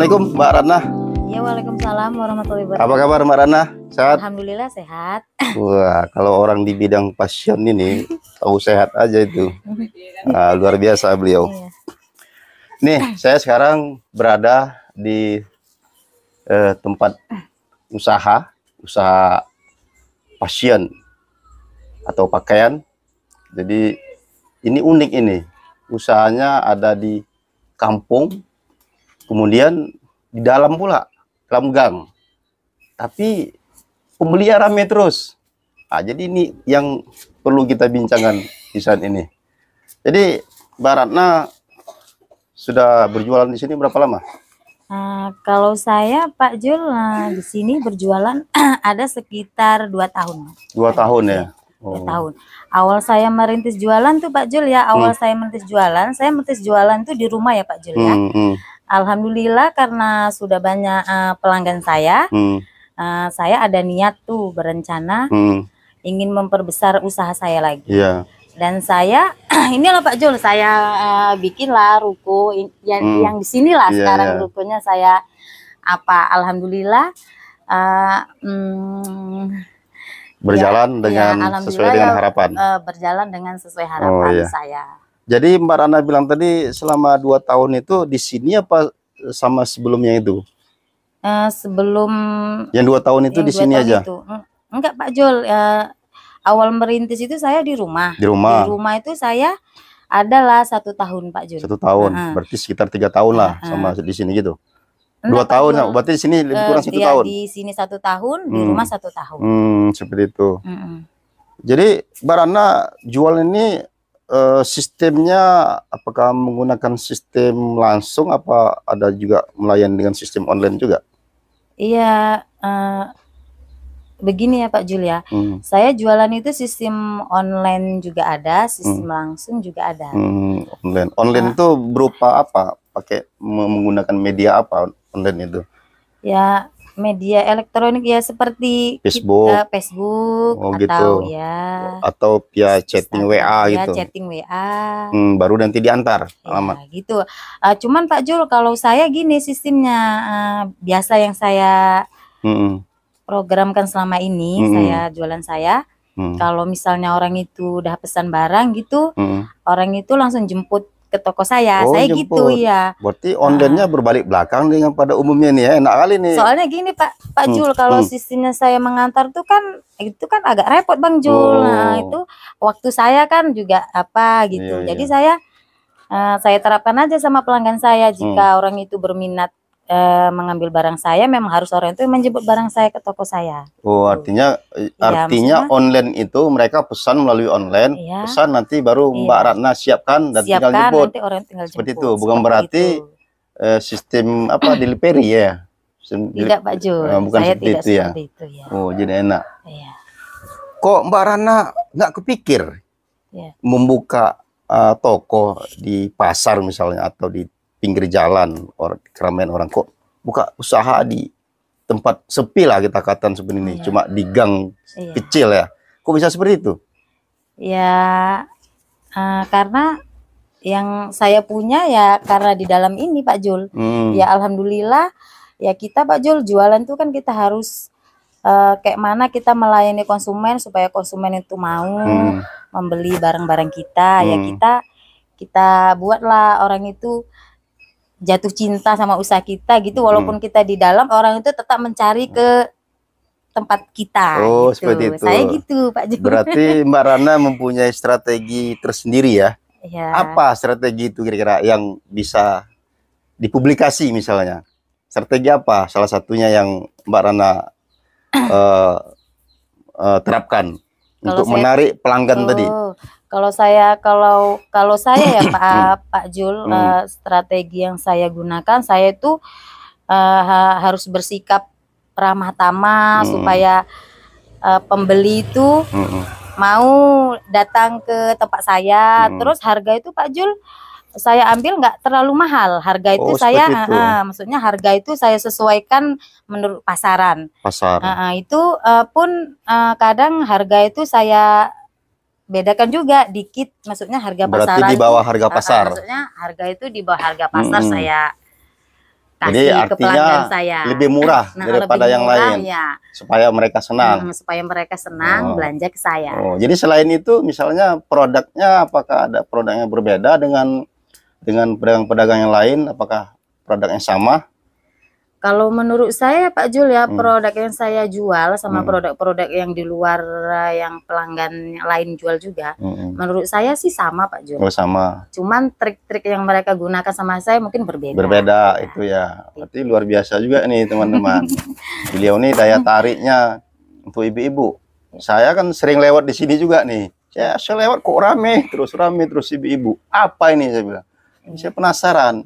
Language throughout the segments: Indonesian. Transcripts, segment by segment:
Assalamualaikum Mbak Ratna. Ya, Waalaikumsalam warahmatullahi wabarakatuh. Apa kabar Mbak Ratna? Sehat? Alhamdulillah sehat. Wah, kalau orang di bidang passion ini tahu sehat aja itu. Ah, luar biasa beliau. Iya. Nih, saya sekarang berada di eh, tempat usaha, usaha passion atau pakaian. Jadi ini unik ini. Usahanya ada di kampung, kemudian di dalam pula, dalam gang. Tapi pembelinya rame terus. Ah, jadi ini yang perlu kita bincangkan di saat ini. Jadi Mbak Ratna sudah berjualan di sini berapa lama? Nah, kalau saya Pak Jul nah, di sini berjualan ada sekitar dua tahun. Dua tahun ya. Dua Oh. tahun. Awal saya merintis jualan tuh Pak Jul ya. Awal saya merintis jualan, saya merintis jualan tuh di rumah ya Pak Jul ya. Hmm, hmm, Alhamdulillah karena sudah banyak eh, pelanggan saya, hmm, eh, saya ada niat tuh berencana hmm. ingin memperbesar usaha saya lagi. Iya. dan saya inilah Pak Jul saya eh, bikinlah ruko in- yang Hmm. yang di sinilah Iya, sekarang iya. rukonya saya apa alhamdulillah eh, mm, Berjalan ya, dengan alhamdulillah sesuai dengan ya, harapan. eh, berjalan dengan sesuai harapan iya. saya Jadi Mbak Rana bilang tadi selama dua tahun itu di sini apa sama sebelumnya itu? Eh, sebelum Yang dua tahun itu di sini aja itu. Eng- enggak Pak Jul eh, awal merintis itu saya di rumah di rumah di rumah itu saya adalah satu tahun Pak Jul satu tahun. Heeh. Berarti sekitar tiga tahun lah Heeh. sama di sini gitu. Enggak, Dua tahun ya. Jul. Berarti di sini lebih Eh, kurang satu dia tahun. Di sini satu tahun, di Hmm. rumah satu tahun. Hmm, seperti itu. Jadi Mbak Rana jual ini eh, sistemnya apakah menggunakan sistem langsung apa ada juga melayani dengan sistem online juga? Iya, eh, begini ya Pak Julia. Hmm, Saya jualan itu sistem online juga ada, sistem langsung juga ada. hmm, online. Online Nah. itu berupa apa? Pakai me- menggunakan media apa online itu? Ya, media elektronik ya seperti Facebook. kita Facebook Oh, atau gitu. ya Atau via chatting Instagram, WA ya, gitu? chatting WA. Hmm, baru nanti diantar Ya, alamat. gitu. Eh, cuman Pak Jul, kalau saya gini sistemnya eh, biasa yang saya Hmm, programkan selama ini, Mm-mm. saya jualan saya. hmm, Kalau misalnya orang itu udah pesan barang gitu, hmm. orang itu langsung jemput ke toko saya. Oh, saya gitu jemput. ya. Berarti online-nya berbalik belakang dengan pada umumnya nih ya. Enak kali nih. Soalnya gini Pak, Pak Hmm, Jul, kalau hmm. sistemnya saya mengantar tuh kan itu kan agak repot Bang Oh. Jul. Nah, itu waktu saya kan juga apa gitu. Iya, Jadi iya. saya eh, saya terapkan aja sama pelanggan saya Hmm. jika orang itu berminat eh, mengambil barang saya memang harus orang itu menjemput barang saya ke toko saya. Oh, artinya eh, Iya, artinya maksudnya- online itu mereka pesan melalui online, Iya. pesan nanti baru Iya. Mbak Ratna siapkan dan tinggal Siapkan jemput. nanti orang tinggal Seperti jemput. itu, bukan Seperti berarti itu. Eh, sistem apa delivery ya? Sistem Tidak Pak Jul, Eh, bukan saya seperti tidak itu ya? seperti itu ya. Oh, jadi enak. Iya. Kok Mbak Rana nggak kepikir Iya. membuka eh, toko di pasar misalnya atau di pinggir jalan orang keramaian orang kok buka usaha di tempat sepi lah kita katakan seperti ini Iya. cuma di gang Iya. kecil ya kok bisa seperti itu Ya, eh, karena yang saya punya ya karena di dalam ini Pak Jul. Hmm, Ya alhamdulillah ya kita Pak Jul jualan tuh kan kita harus eh, kayak mana kita melayani konsumen supaya konsumen itu mau hmm, membeli barang-barang kita. Ya Hmm. kita kita buatlah orang itu jatuh cinta sama usaha kita gitu walaupun Hmm. kita di dalam orang itu tetap mencari ke tempat kita Oh, gitu. seperti itu. Saya gitu Pak Jul. berarti Mbak Rana mempunyai strategi tersendiri ya Ya. apa strategi itu kira-kira yang bisa dipublikasi misalnya strategi apa salah satunya yang Mbak Rana eh, eh, terapkan untuk saya- menarik pelanggan tadi Oh, Kalau saya kalau kalau saya ya Pak Pak Jul Hmm. eh, strategi yang saya gunakan saya itu eh, ha- harus bersikap ramah tamah Hmm. supaya eh, pembeli itu Mm-mm. mau datang ke tempat saya. Hmm. Terus harga itu Pak Jul saya ambil nggak terlalu mahal. Harga itu Oh, saya itu. eh, maksudnya harga itu saya sesuaikan menurut pasaran. pasar Eh, eh, itu eh, pun eh, kadang harga itu saya bedakan juga dikit maksudnya harga berarti pasaran di bawah harga pasar maksudnya harga itu di bawah harga pasar Mm-mm. saya Jadi kasih artinya saya. Lebih murah Nah, daripada lebih yang murah, lain Ya. supaya mereka senang. Hmm, supaya mereka senang Oh. belanja ke saya. Oh, jadi selain itu misalnya produknya apakah ada produk yang berbeda dengan dengan pedagang-pedagang yang lain? Apakah produknya sama? Kalau menurut saya Pak Jul ya Hmm. produk yang saya jual sama Hmm. produk-produk yang di luar eh, yang pelanggan lain jual juga, Mm-mm. menurut saya sih sama Pak Jul. Oh, sama. Cuman trik-trik yang mereka gunakan sama saya mungkin berbeda. Berbeda itu ya. Berarti luar biasa juga nih teman-teman. Beliau nih daya tariknya untuk ibu-ibu. Saya kan sering lewat di sini juga nih. Saya, saya lewat kok rame, terus rame terus ibu-ibu. Apa ini saya bilang? Saya penasaran.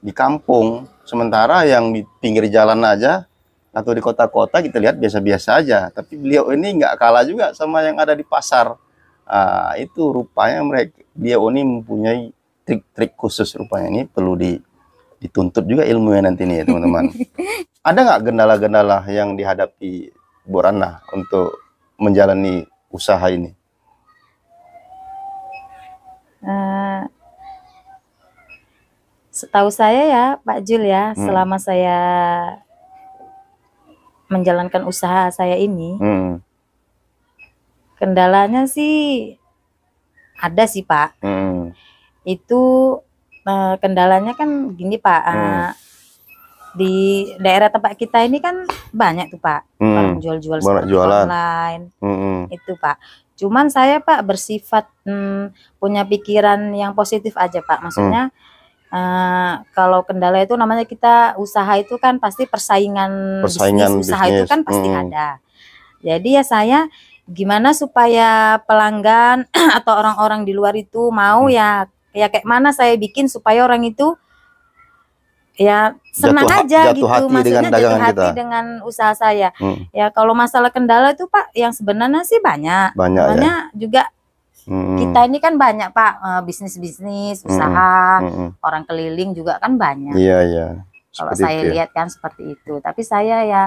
Di kampung, sementara yang di pinggir jalan aja atau di kota-kota kita lihat biasa-biasa aja. Tapi beliau ini nggak kalah juga sama yang ada di pasar. Ah, itu rupanya mereka beliau ini mempunyai trik-trik khusus rupanya ini perlu di dituntut juga ilmunya nanti nih ya teman-teman. Ada nggak kendala-kendala yang dihadapi Bu Rana untuk menjalani usaha ini? Eh, setahu saya ya Pak Jul ya, Hmm. selama saya menjalankan usaha saya ini, Hmm, kendalanya sih ada sih Pak. hmm, Itu eh, kendalanya kan gini Pak, eh, Hmm. di daerah tempat kita ini kan banyak tuh Pak, orang hmm, jual-jual jualan. online. hmm, itu pak cuman saya pak bersifat hmm, punya pikiran yang positif aja pak maksudnya eh, kalau kendala itu namanya kita usaha itu kan pasti persaingan, Persaingan bisnis usaha itu bisnis, kan pasti hmm. ada jadi ya saya gimana supaya pelanggan atau orang-orang di luar itu mau Hmm. ya ya kayak mana saya bikin supaya orang itu ya senang Jatuh aja jatuh gitu hati dengan maksudnya jatuh dagangan hati kita. dengan usaha saya hmm. Ya kalau masalah kendala itu Pak, yang sebenarnya sih banyak. Banyak ya. Makanya juga Hmm, kita ini kan banyak Pak eh, bisnis-bisnis, usaha, hmm, hmm. orang keliling juga kan banyak. Iya iya. Kalau saya itu ya. lihat kan seperti itu. Tapi saya ya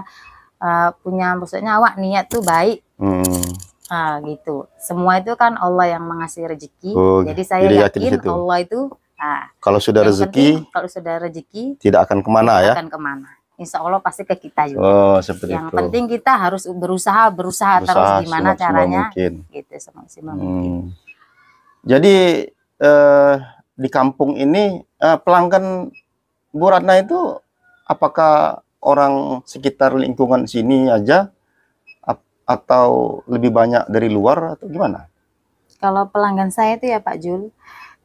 eh, punya maksudnya awak niat tuh baik Hmm, ah, gitu. Semua itu kan Allah yang mengasih rezeki. Oh, jadi saya jadi yakin yakin. Allah itu ah, Kalau sudah rezeki penting kalau sudah rezeki tidak akan ke mana ya? akan ke mana. Insya Allah pasti ke kita juga. Oh seperti yang itu. penting kita harus berusaha berusaha, terus Berusaha gimana semaksimal caranya mungkin. gitu semaksimal mungkin. Hmm. Jadi eh, di kampung ini eh, pelanggan Bu Ratna itu apakah orang sekitar lingkungan sini aja atau lebih banyak dari luar atau gimana? Kalau pelanggan saya itu ya Pak Jul,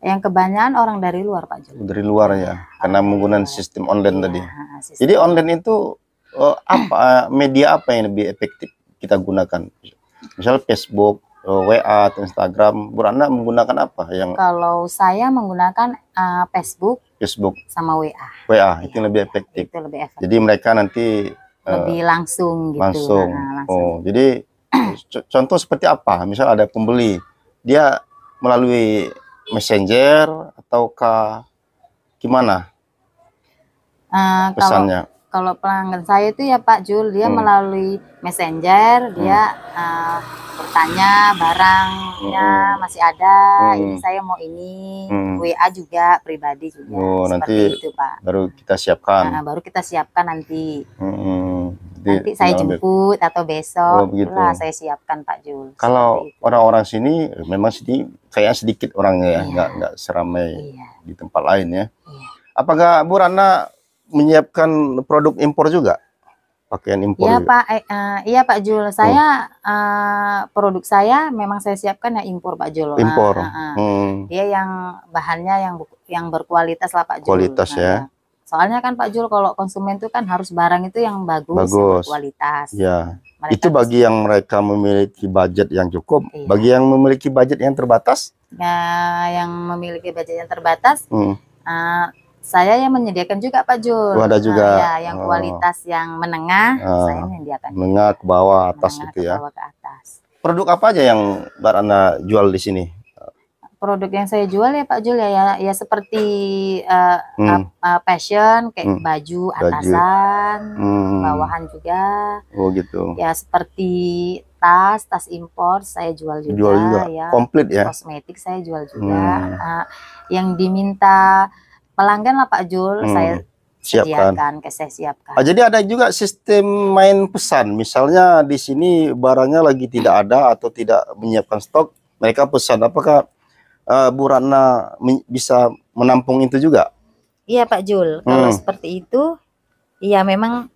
yang kebanyakan orang dari luar Pak Jul. Dari luar ya, karena menggunakan sistem online tadi. Iya, sistem. Jadi online itu eh, apa media apa yang lebih efektif kita gunakan? Misal Facebook, eh, WA atau Instagram. Bu menggunakan apa? Yang Kalau saya menggunakan eh, Facebook Facebook, sama WA, WA itu yang lebih efektif. itu lebih efektif, Jadi mereka nanti eh, lebih langsung gitu. langsung. Nah, langsung. Oh, jadi co- contoh seperti apa? Misal ada pembeli, dia melalui messenger ataukah gimana Eh, kalau pesannya? kalau pelanggan saya itu ya Pak Jul, dia Hmm. melalui messenger, dia eh, bertanya barangnya masih ada, Hmm. ini saya mau ini, Hmm. WA juga pribadi juga, Oh, nanti itu Pak. Baru kita siapkan. Nah, baru kita siapkan nanti. Hmm, jadi Nanti saya ambil. jemput atau besok, Oh, begitu. itulah saya siapkan Pak Jul. Kalau orang-orang sini memang sedikit, kayaknya sedikit orangnya ya, Iya. nggak nggak seramai Iya. di tempat lain ya. Iya. Apakah Bu Rana menyiapkan produk impor juga? Pakaian impor Iya juga? Pak, eh, eh, iya Pak Jul. Saya eh, produk saya memang saya siapkan ya impor Pak Jul. Impor. eh, eh. Hmm, Dia yang bahannya yang yang berkualitas lah Pak Jul. Kualitas ya. Soalnya kan Pak Jul kalau konsumen itu kan harus barang itu yang bagus, Bagus. berkualitas. ya. Mereka Itu bagi yang mereka memiliki budget yang cukup. Iya. Bagi yang memiliki budget yang terbatas, Ya, yang memiliki budget yang terbatas, hmm, eh, saya yang menyediakan juga Pak Jul. Oh, ada juga. Nah, ya, yang Oh. kualitas yang menengah, Ah. saya menyediakan. menengah ke bawah, atas menengah gitu ke ya. bawah ke atas. Produk apa aja yang Mbak Rana jual di sini? Produk yang saya jual ya Pak Jul ya ya, ya seperti eh, Hmm, eh, fashion kayak Hmm. baju atasan, hmm, bawahan juga, Oh gitu. ya seperti tas, tas impor saya jual juga, Jual juga. ya. Komplit ya. Kosmetik saya jual juga. Hmm. Eh, yang diminta pelanggan lah Pak Jul, Hmm. saya siapkan. sediakan, ke saya siapkan. Ah, jadi ada juga sistem main pesan. Misalnya di sini barangnya lagi tidak ada atau tidak menyiapkan stok, mereka pesan. Apakah uh, Bu Ratna bisa menampung itu juga? Iya Pak Jul, kalau Hmm. seperti itu, iya memang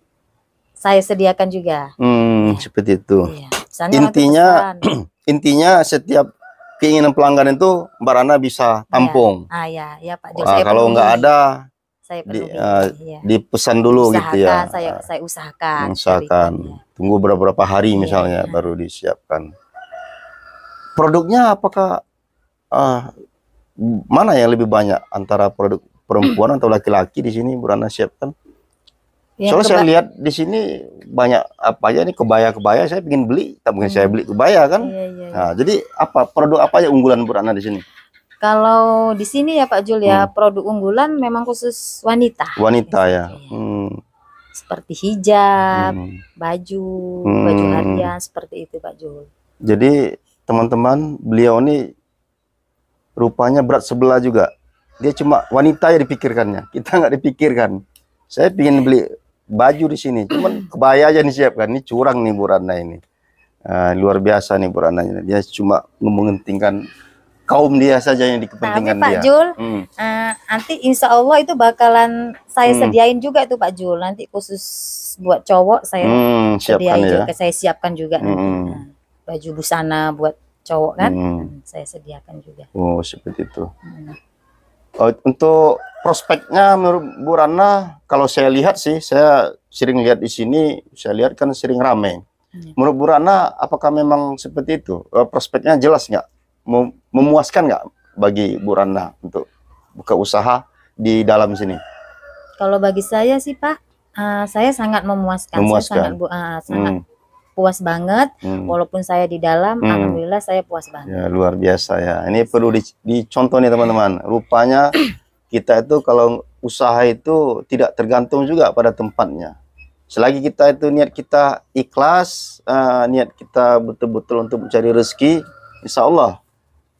saya sediakan juga. Hmm, seperti itu. Iya. Misalnya Intinya-. Intinya setiap keinginan pelanggan itu Mbak Ratna bisa tampung. ah ya, ya Pak Jul. Saya kalau nggak ada, saya di- ah, iya. dipesan dulu usahakan, gitu ya. Saya saya usahakan. Usahakan. Iya. Tunggu beberapa hari Iya. misalnya baru disiapkan. Produknya apakah ah, mana yang lebih banyak antara produk perempuan atau laki-laki di sini Bu Ratna siapkan? Yang Soalnya saya lihat di sini banyak apa aja nih kebaya-kebaya saya ingin beli, tak mungkin saya beli kebaya kan. Iya, iya, iya. Nah, jadi apa produk apa aja unggulan Bu Ratna di sini? Kalau di sini ya Pak Jul Hmm. ya produk unggulan memang khusus wanita. Wanita ya. Iya. Hmm, Seperti hijab, hmm. baju, baju Hmm. harian seperti itu Pak Jul. Jadi teman-teman beliau ini rupanya berat sebelah juga. Dia cuma wanita yang dipikirkannya. Kita nggak dipikirkan. Saya ingin beli baju di sini, cuman kebaya aja disiapkan. Ini curang nih Bu Ratna ini. Ah, luar biasa nih Bu. Dia cuma mementingkan kaum dia saja yang Tapi dikepentingan Pak dia. Jul, Hmm. eh, nanti insya Allah itu bakalan saya Hmm. sediain juga itu Pak Jul. Nanti khusus buat cowok saya Hmm, siapkan sediain ya. juga, saya siapkan juga nanti. Hmm. Nah, baju busana buat cowok kan, Hmm. Hmm, saya sediakan juga. Oh, seperti itu. Hmm. Oh, untuk prospeknya menurut Bu Rana, kalau saya lihat sih, saya sering lihat di sini, saya lihat kan sering ramai. Hmm. Menurut Bu Rana, apakah memang seperti itu? Eh, Prospeknya jelas nggak? Mem- Memuaskan nggak bagi Bu Rana untuk buka usaha di dalam sini? Kalau bagi saya sih Pak, eh, saya sangat memuaskan. Memuaskan. Saya sangat bu- eh, sangat Hmm, puas banget. hmm. Walaupun saya di dalam, Hmm. alhamdulillah saya puas banget. Ya, luar biasa ya. Ini perlu di, dicontoh nih teman-teman. Rupanya kita itu kalau usaha itu tidak tergantung juga pada tempatnya. Selagi kita itu niat kita ikhlas, eh, niat kita betul-betul untuk mencari rezeki, insya Allah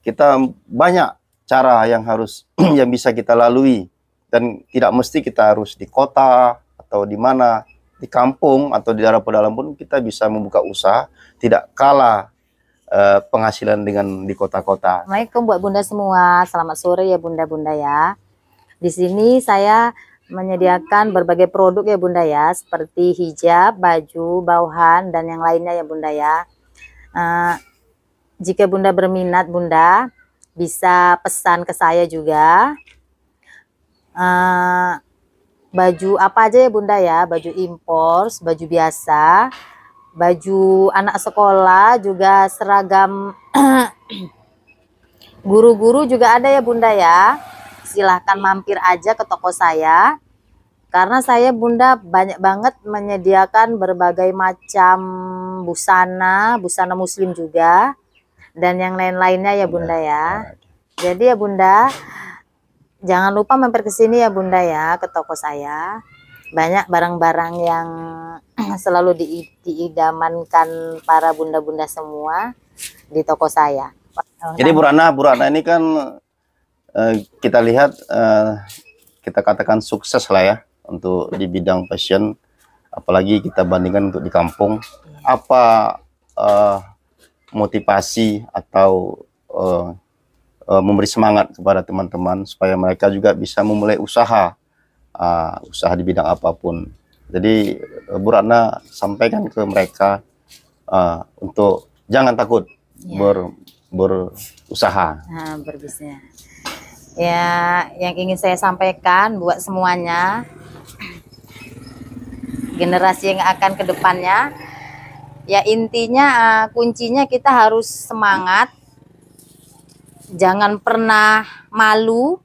kita banyak cara yang harus yang bisa kita lalui dan tidak mesti kita harus di kota atau di mana di kampung atau di daerah pedalaman pun kita bisa membuka usaha tidak kalah eh, penghasilan dengan di kota-kota. Assalamualaikum buat bunda semua. Selamat sore ya bunda-bunda ya. Di sini saya menyediakan berbagai produk ya bunda ya, seperti hijab, baju, bawahan dan yang lainnya ya bunda ya. Eh, jika bunda berminat bunda bisa pesan ke saya juga. Eh, baju apa aja ya bunda ya, baju impor, baju biasa, baju anak sekolah juga seragam Guru-guru juga ada ya Bunda ya. Silahkan mampir aja ke toko saya. Karena saya Bunda banyak banget menyediakan berbagai macam busana, busana muslim juga. Dan yang lain-lainnya ya Bunda ya. Jadi ya Bunda, jangan lupa mampir ke sini ya Bunda ya, ke toko saya. Banyak barang-barang yang selalu di- diidamankan para bunda-bunda semua di toko saya. Jadi Bu Rana, Bu Rana ini kan eh, kita lihat eh, kita katakan sukses lah ya untuk di bidang fashion, apalagi kita bandingkan untuk di kampung. Apa eh, motivasi atau eh, eh, memberi semangat kepada teman-teman supaya mereka juga bisa memulai usaha, eh, usaha di bidang apa pun. Jadi eh, Bu Ratna sampaikan ke mereka eh, untuk jangan takut Ya. ber, berusaha. Nah, berbisnis. Ya, yang ingin saya sampaikan buat semuanya, generasi yang akan ke depannya, ya intinya eh, kuncinya kita harus semangat, jangan pernah malu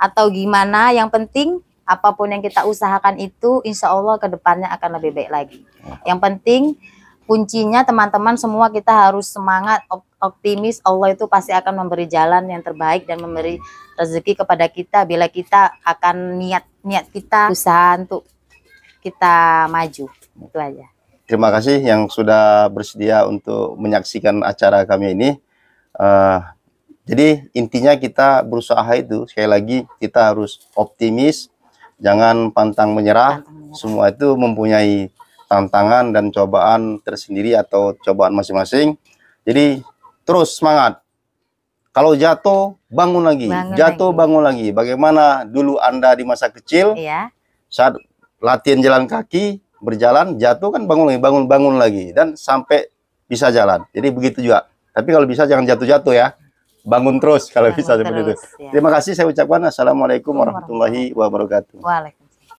atau gimana. Yang penting apa pun yang kita usahakan itu, insya Allah ke depannya akan lebih baik lagi. Yang penting kuncinya teman-teman semua kita harus semangat op- optimis Allah itu pasti akan memberi jalan yang terbaik dan memberi rezeki kepada kita bila kita akan niat niat kita usaha untuk kita maju itu aja Terima kasih yang sudah bersedia untuk menyaksikan acara kami ini. Eh, jadi intinya kita berusaha itu sekali lagi kita harus optimis, jangan pantang menyerah. Semua itu mempunyai tantangan dan cobaan tersendiri atau cobaan masing-masing. Jadi terus semangat. Kalau jatuh, bangun lagi. Bangun jatuh, lagi. bangun lagi. Bagaimana dulu Anda di masa kecil Iya. saat latihan jalan kaki, berjalan, jatuh kan bangun lagi, bangun bangun lagi dan sampai bisa jalan. Jadi begitu juga. Tapi kalau bisa jangan jatuh-jatuh ya. Bangun terus kalau Bangun bisa seperti itu. terus, ya. Terima kasih saya ucapkan assalamualaikum warahmatullahi wabarakatuh. Waalaikumsalam.